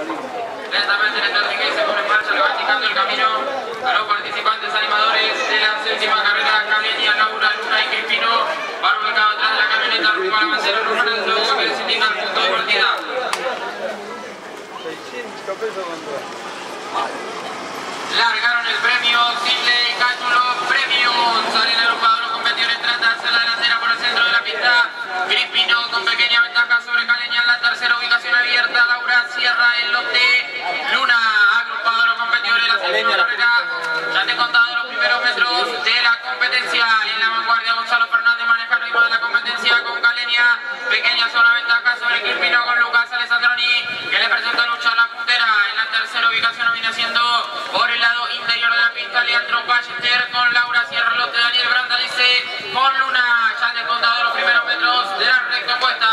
Lentamente en esta que se pone en marcha, le va indicando el camino a los participantes animadores de la séptima carrera, Calenia, Laura, Luna y Crispino, van ubicados atrás de la camioneta rumbo a la bandera romana, luego que les indica el punto de partida. Largaron el premio, Simle y Pequeña zona ventaja sobre Crispino con Lucas Alessandroni, que le presenta lucha a la puntera, en la tercera ubicación viene siendo por el lado interior de la pista Leandro Ballester con Laura Sierra Lote, Daniel Branda dice con Luna, ya te he contado los primeros metros de la recta opuesta,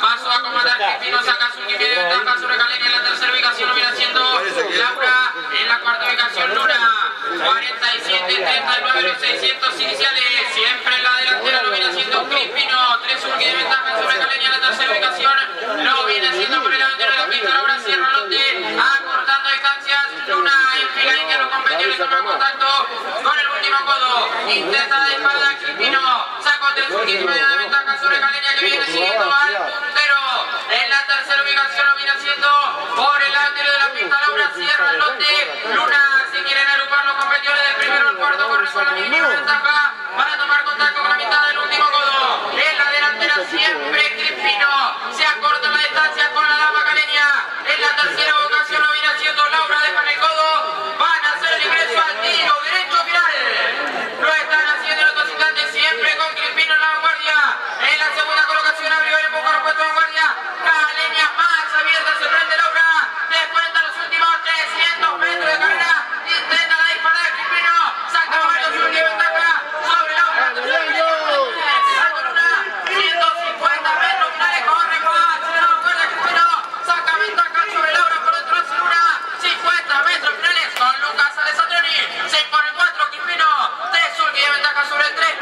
paso a comandar Crispino, saca su equipo de ventaja sobre en la tercera ubicación viene siendo Laura, en la cuarta ubicación Luna, 47, 39 los 600 iniciales, contacto con el último codo, intenta de espalda Crispino, sacó 3 un medio de ventaja sobre Calenia que viene siguiendo al puntero, en la tercera ubicación lo viene haciendo por el delantero de la pista, Laura Sierra Lote, Luna si quieren agrupar los competidores del primero al cuarto corre con la mínima ventaja para tomar contacto número 3.